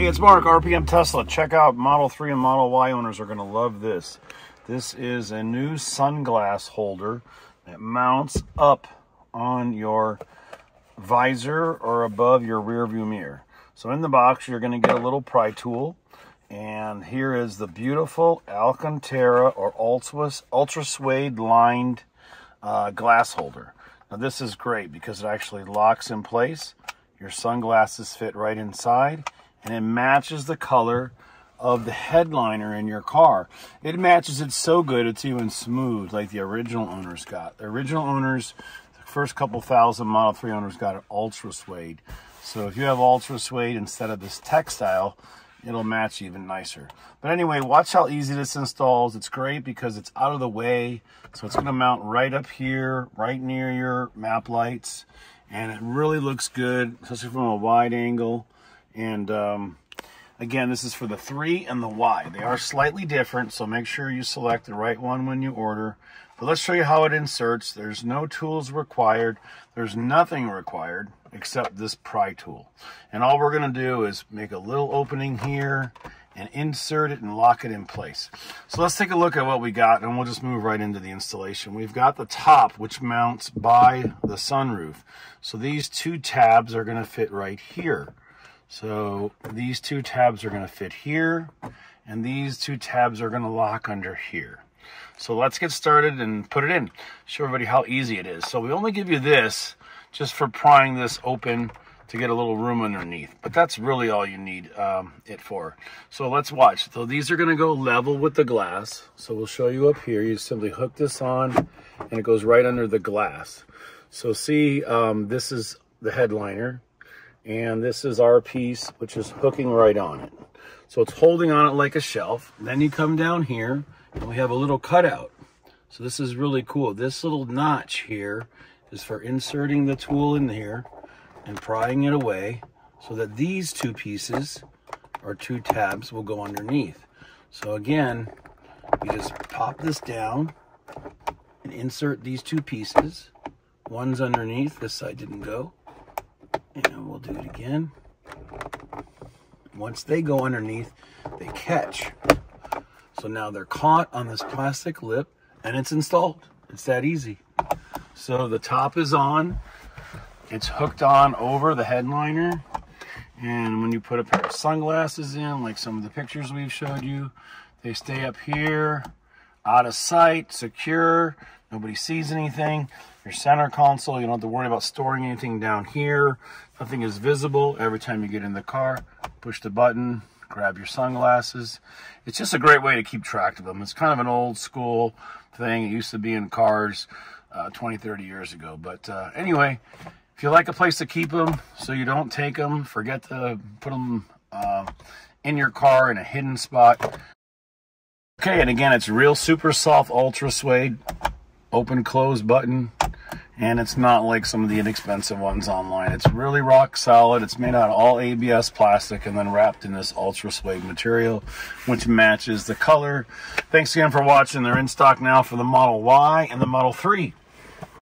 Hey, it's Mark, RPM Tesla. Check out Model 3 and Model Y owners are going to love this. This is a new sunglass holder that mounts up on your visor or above your rear view mirror. So in the box, you're going to get a little pry tool. And here is the beautiful Alcantara or Ultra, Suede lined uh, glass holder. Now this is great because it actually locks in place. Your sunglasses fit right inside and it matches the color of the headliner in your car. It matches it so good it's even smooth like the original owners got. The original owners, the first couple thousand Model 3 owners got an ultra suede. So if you have ultra suede instead of this textile, it'll match even nicer. But anyway, watch how easy this installs. It's great because it's out of the way. So it's gonna mount right up here, right near your map lights. And it really looks good, especially from a wide angle. And um, again, this is for the 3 and the Y. They are slightly different, so make sure you select the right one when you order. But let's show you how it inserts. There's no tools required. There's nothing required except this pry tool. And all we're going to do is make a little opening here and insert it and lock it in place. So let's take a look at what we got and we'll just move right into the installation. We've got the top which mounts by the sunroof. So these two tabs are going to fit right here. So these two tabs are going to fit here, and these two tabs are going to lock under here. So let's get started and put it in. Show everybody how easy it is. So we only give you this just for prying this open to get a little room underneath. But that's really all you need um, it for. So let's watch. So these are going to go level with the glass. So we'll show you up here. You simply hook this on and it goes right under the glass. So see, um, this is the headliner and this is our piece, which is hooking right on it. So it's holding on it like a shelf. Then you come down here, and we have a little cutout. So this is really cool. This little notch here is for inserting the tool in here and prying it away so that these two pieces or two tabs will go underneath. So again, you just pop this down and insert these two pieces. One's underneath, this side didn't go. And we'll do it again. Once they go underneath, they catch. So now they're caught on this plastic lip and it's installed. It's that easy. So the top is on. It's hooked on over the headliner. And when you put a pair of sunglasses in, like some of the pictures we've showed you, they stay up here, out of sight, secure. Nobody sees anything. Your center console, you don't have to worry about storing anything down here. Nothing is visible. Every time you get in the car, push the button, grab your sunglasses. It's just a great way to keep track of them. It's kind of an old school thing. It used to be in cars uh, 20, 30 years ago. But uh, anyway, if you like a place to keep them so you don't take them, forget to put them uh, in your car in a hidden spot. Okay, and again, it's real super soft ultra suede open close button and it's not like some of the inexpensive ones online. It's really rock solid. It's made out of all ABS plastic and then wrapped in this ultra suede material, which matches the color. Thanks again for watching. They're in stock now for the Model Y and the Model 3.